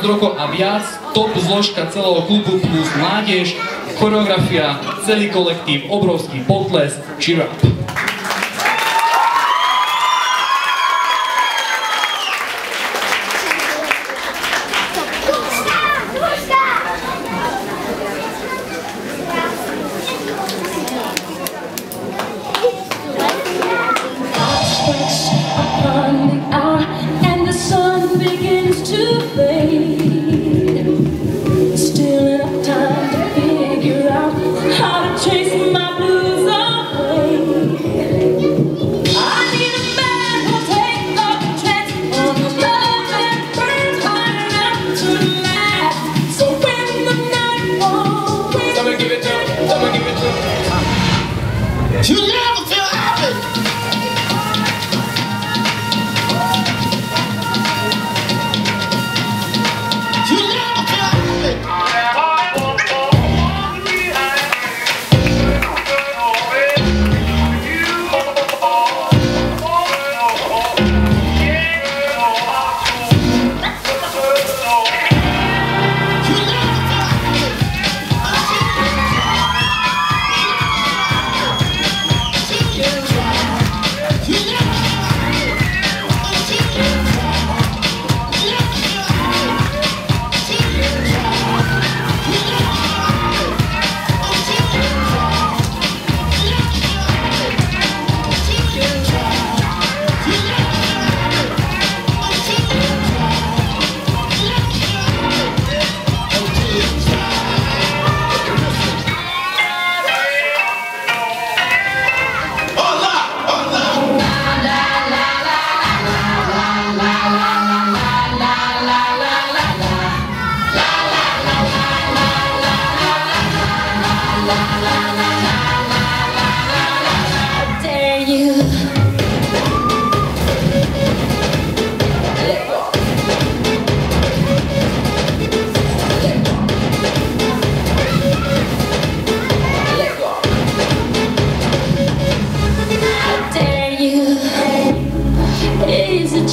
rokov a viac, top zložka celého klubu plus mládež, choreografia, celý kolektív, obrovský potles, cheer up.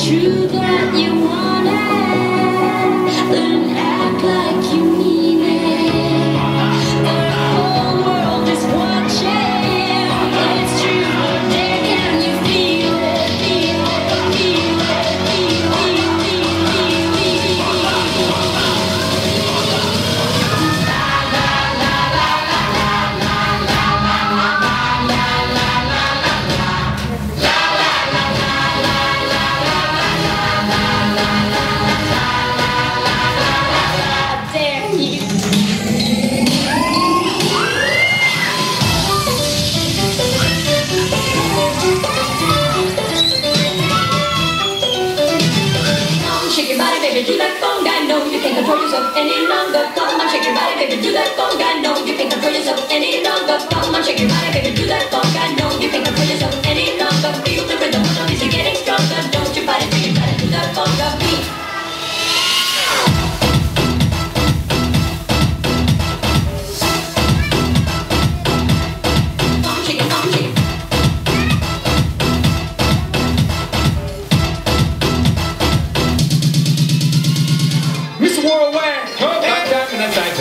true that control yourself any number. Come on, shake your body, baby, do that conga. No, you can control yourself.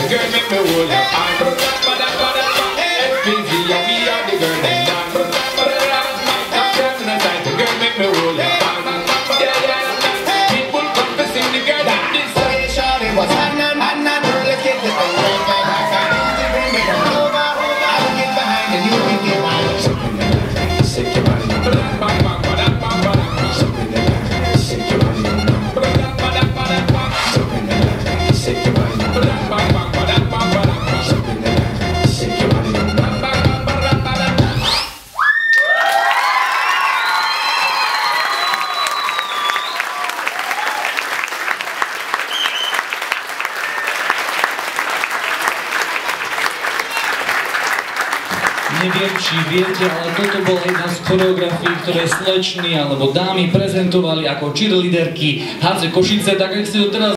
girl make me hold your neviem, či viete, ale toto bola jedna z choreografií, ktoré slečny alebo dámy prezentovali ako cheerleaderky HC Košice, tak ak ste ju teraz